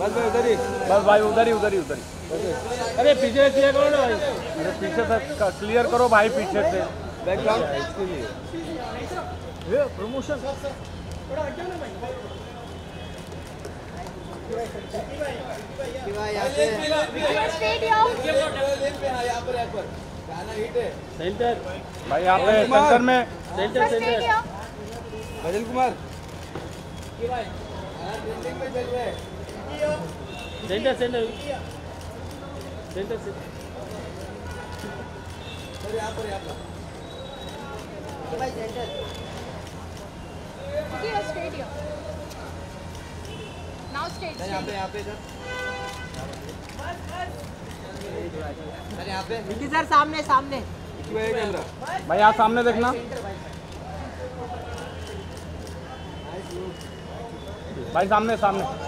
बस भाई उधर ही। बस भाई उधर ही उधर ही उधर ही। अरे पीछे क्लियर करो ना भाई। अरे पीछे से क्लियर करो भाई पीछे से। बैकग्राउंड इसके लिए प्रमोशन सेंटर भाई यहाँ पे सेंटर में। Centre centre Bhajan Kumar. Centre centre centre से Straight here. Now straight. straight. Vicky sir सामने सामने। भाई यहाँ सामने देखना। भाई सामने सामने।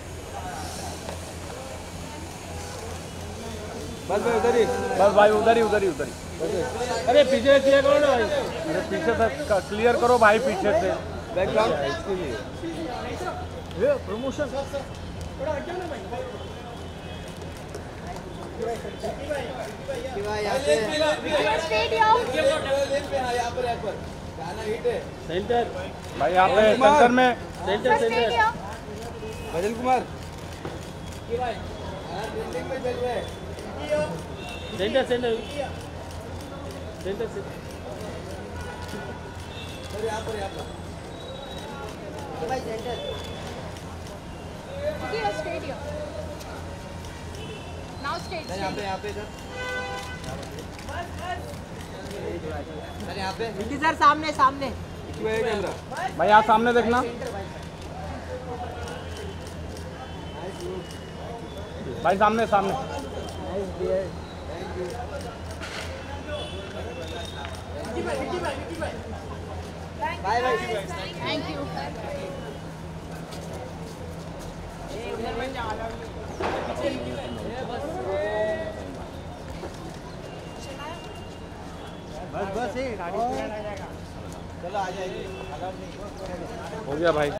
बस भाई उधर ही बस भाई उधर ही उधर ही उधर ही। अरे पीछे क्लियर करो ना भाई। अरे पीछे से क्लियर करो भाई पीछे से। बैकग्राउंड इसके लिए। प्रमोशन यहाँ पे Straight here. सेंटर भाई यहाँ पे सेंटर में centre centre. Bhajan Kumar centre centre centre से भाई centre Vicky, you're straight here. Now straight. straight. Vicky sir सामने सामने कैमरा भाई यहाँ सामने देखना भाई सामने सामने बाय बाय Thank you. बस बस ये गाड़ी हो गया भाई